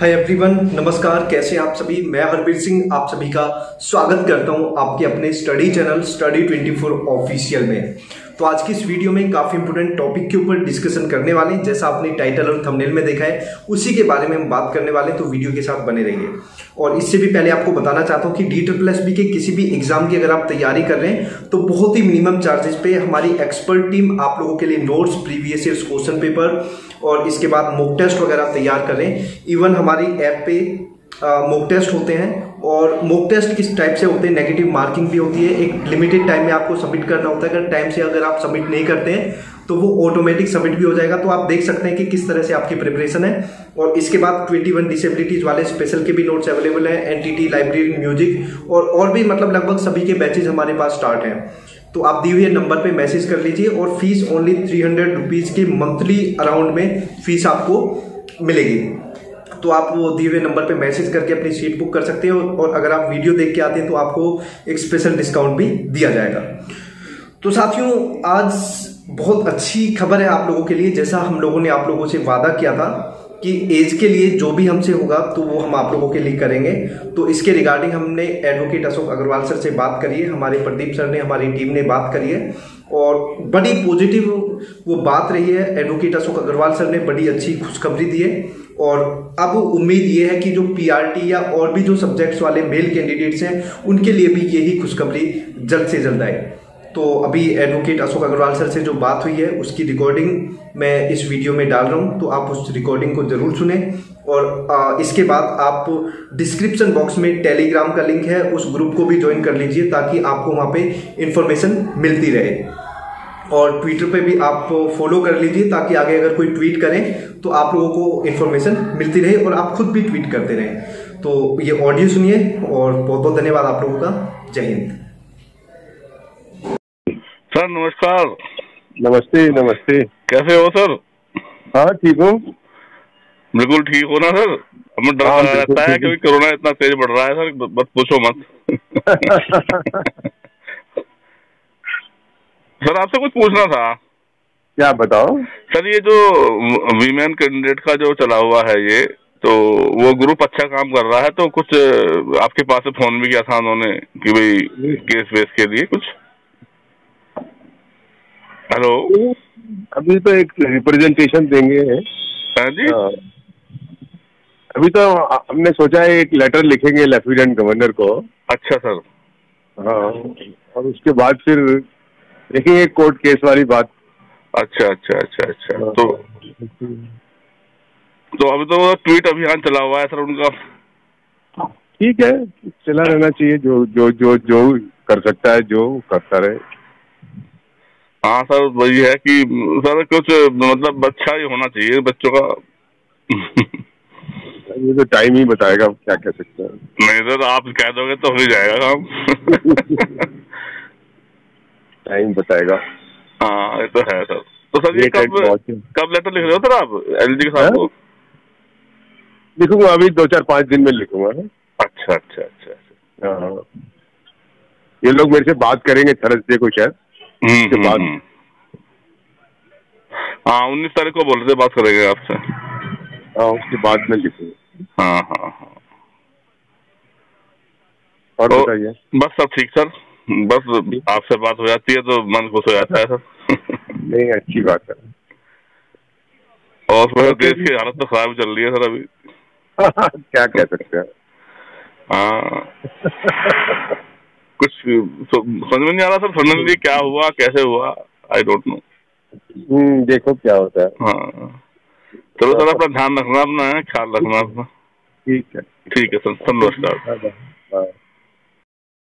Hi everyone नमस्कार, कैसे आप सभी? मैं हरबीर सिंह, आप सभी का स्वागत करता हूँ आपके अपने स्टडी चैनल स्टडी 24 ऑफिशियल में। तो आज की इस वीडियो में काफ़ी इंपोर्टेंट टॉपिक के ऊपर डिस्कशन करने वाले हैं। जैसा आपने टाइटल और थंबनेल में देखा है, उसी के बारे में हम बात करने वाले हैं तो वीडियो के साथ बने रहिए। और इससे भी पहले आपको बताना चाहता हूँ कि डी ट्रिपल एस बी के किसी भी एग्ज़ाम की अगर आप तैयारी कर रहे हैं तो बहुत ही मिनिमम चार्जेस पे हमारी एक्सपर्ट टीम आप लोगों के लिए notes previous year question paper और इसके बाद मोक टेस्ट वगैरह तैयार कर रहे हैं। इवन हमारी ऐप पे मोक टेस्ट होते हैं और मोक टेस्ट किस टाइप से होते हैं नेगेटिव मार्किंग भी होती है। एक लिमिटेड टाइम में आपको सबमिट करना होता है। अगर टाइम से अगर आप सबमिट नहीं करते हैं तो वो ऑटोमेटिक सबमिट भी हो जाएगा। तो आप देख सकते हैं कि किस तरह से आपकी प्रिपरेशन है। और इसके बाद 21 डिसेबिलिटीज वाले स्पेशल के भी नोट्स अवेलेबल हैं एनटीटी लाइब्रेरी म्यूज़िक और और भी मतलब लगभग सभी के बैचेज हमारे पास स्टार्ट हैं। तो आप दिए हुए नंबर पे मैसेज कर लीजिए और fees only three hundred rupees की मंथली अराउंड में फ़ीस आपको मिलेगी। तो आप वो दिए हुए नंबर पे मैसेज करके अपनी सीट बुक कर सकते हो और अगर आप वीडियो देख के आते हैं तो आपको एक स्पेशल डिस्काउंट भी दिया जाएगा। तो साथियों, आज बहुत अच्छी खबर है आप लोगों के लिए। जैसा हम लोगों ने आप लोगों से वादा किया था कि एज के लिए जो भी हमसे होगा तो वो हम आप लोगों के लिए करेंगे। तो इसके रिगार्डिंग हमने एडवोकेट अशोक अग्रवाल सर से बात करी है, हमारे प्रदीप सर ने, हमारी टीम ने बात करी है। और बड़ी पॉजिटिव वो बात रही है एडवोकेट अशोक अग्रवाल सर ने बड़ी अच्छी खुशखबरी दी है। और अब उम्मीद ये है कि जो पीआरटी या और भी जो सब्जेक्ट्स वाले मेल कैंडिडेट्स हैं, उनके लिए भी यही खुशखबरी जल्द से जल्द आए। तो अभी एडवोकेट अशोक अग्रवाल सर से जो बात हुई है, उसकी रिकॉर्डिंग मैं इस वीडियो में डाल रहा हूँ तो आप उस रिकॉर्डिंग को ज़रूर सुने। और इसके बाद आप डिस्क्रिप्शन बॉक्स में टेलीग्राम का लिंक है, उस ग्रुप को भी ज्वाइन कर लीजिए ताकि आपको वहाँ पे इंफॉर्मेशन मिलती रहे। और ट्विटर पे भी आप फॉलो कर लीजिए ताकि आगे अगर कोई ट्वीट करें तो आप लोगों को इन्फॉर्मेशन मिलती रहे और आप खुद भी ट्वीट करते रहें। तो ये ऑडियो सुनिए और बहुत बहुत धन्यवाद आप लोगों का। जय हिंद। सर नमस्कार। नमस्ते नमस्ते। कैसे हो सर? हाँ ठीक हूँ। बिल्कुल ठीक हो ना सर? हमें डर हाँ, रहता है क्योंकि कोरोना इतना तेज बढ़ रहा है सर। बस पूछो मत। सर आपसे कुछ पूछना था। क्या बताओ? सर ये जो वीमेन कैंडिडेट का जो चला हुआ है ये तो वो ग्रुप अच्छा काम कर रहा है तो कुछ आपके पास से फ़ोन भी किया था उन्होंने कि भाई केस वेस के लिए कुछ? हेलो अभी तो एक रिप्रेजेंटेशन देंगे। हाँ जी। हाँ। अभी तो हमने सोचा है एक लेटर लिखेंगे लेफ्टिनेंट गवर्नर को। अच्छा सर। हाँ और उसके बाद फिर देखेंगे कोर्ट केस वाली बात। अच्छा अच्छा अच्छा अच्छा। हाँ। तो तो अभी तो ट्वीट अभियान चला हुआ है सर उनका। ठीक है चला रहना चाहिए जो जो जो जो कर सकता है जो करता रहे। हाँ सर वही है कि सर कुछ मतलब अच्छा ही होना चाहिए बच्चों का। ये तो टाइम ही बताएगा क्या कह सकते हैं। नहीं सर आप कह दोगे तो हो ही जाएगा काम। टाइम बताएगा। हाँ ये तो है सर। तो सर ये ये कब है। कब लेटर लिख रहे हो सर आप? एल जी के साथ को लिखूँगा अभी दो चार पाँच दिन में लिखूँगा। अच्छा अच्छा अच्छा अच्छा। हाँ। ये लोग मेरे से बात करेंगे थर्सडे को शायद। उसके हम्म, बाद हम्म। हाँ उन्नीस तारीख को बोल रहे थे बात करेंगे आपसे। हाँ उसके बाद में लिखूँगा। हाँ हाँ हाँ। और तो- बताइए। बस सब ठीक सर। बस आपसे बात हो जाती है तो मन खुश हो जाता है सर। नहीं अच्छी बात है। और फिर? देश की हालत तो खराब चल रही है सर अभी। क्या कह सकते हैं? हाँ। कुछ समझ में नहीं आ रहा सर फाइनली क्या हुआ कैसे हुआ आई डोंट नो देखो क्या होता है। हाँ। चलो सर अपना ध्यान रखना अपना ख्याल रखना अपना। ठीक है। ठीक है सर नमस्कार।